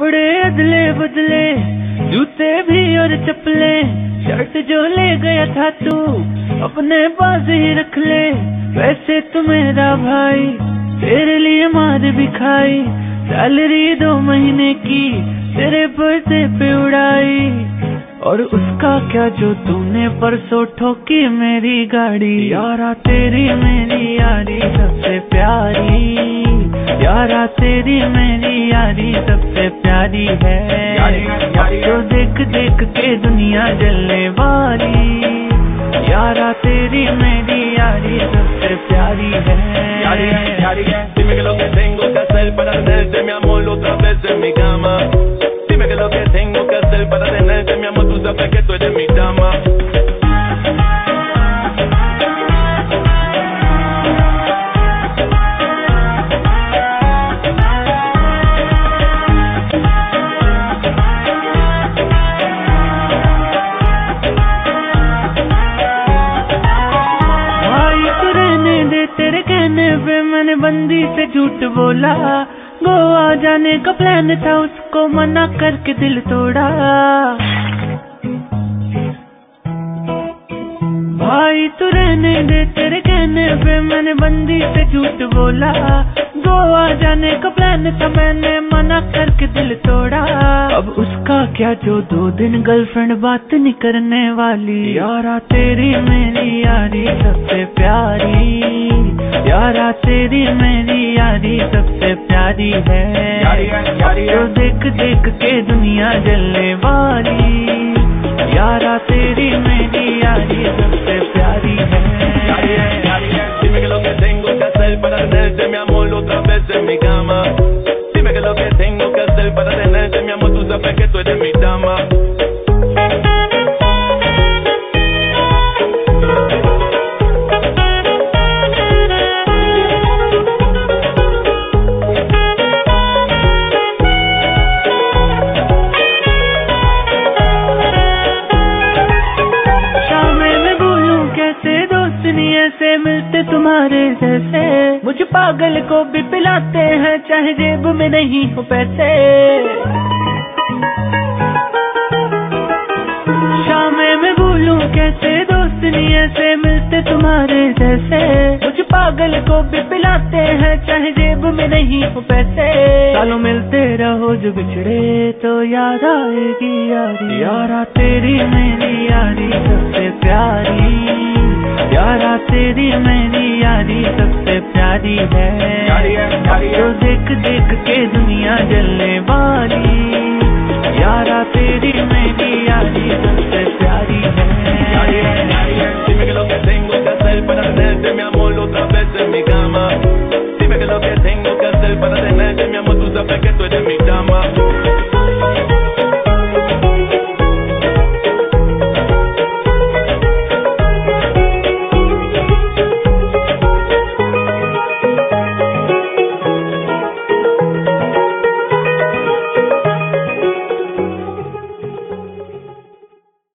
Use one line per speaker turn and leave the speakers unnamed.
कपड़े अदले बदले, जूते भी और चप्पले, शर्ट जो ले गया था तू, अपने पास ही रख ले, वैसे तू मेरा भाई तेरे लिए मार भी खाई, सैलरी दो महीने की तेरे बर्थडे पे उड़ाई, और उसका क्या जो तूने परसों ठोकी मेरी गाड़ी, यारा तेरी मेरी यारी सबसे प्यारी। यारा तेरी मेरी यारी सबसे प्यारी है। जो देख देख के दुनिया जलने वाली। यारा तेरी मेरी यारी सबसे प्यारी है। बंदी से झूठ बोला। गोवा जाने का प्लान था, उसको मना करके दिल तोड़ा। भाई तू रहने दे, तेरे कहने पे मैंने बंदी से झूठ बोला। गोवा जाने का प्लान था, मैंने मना करके दिल तोड़ा। अब उसका क्या जो दो दिन गर्लफ्रेंड बात नहीं करने वाली? यारा तेरी मेरी यारी सबसे प्यारी। यारा तेरी मेरी यारी सबसे प्यारी है
जो है, है।
तो देख देख के दुनिया जलने वाली यारा तेरी मेरी यारी सबसे प्यारी ऐसे तुम्हारे जैसे। मुझे पागल को भी पिलाते हैं, चाहे जेब में नहीं हो पैसे। शामे में बोलूँ कैसे दोस्त नहीं ऐसे मिलते तुम्हारे जैसे। मुझे पागल को भी पिलाते हैं, चाहे जेब में नहीं हो पैसे। सालों मिलते रहो, जो बिछड़े तो याद आएगी यारी। यारा तेरी मेरी यारी, सबसे प्यारी। यारा तेरी मेरी यारी सबसे प्यारी है
जो है, यारी है।
तो देख देख के दुनिया जलने वाली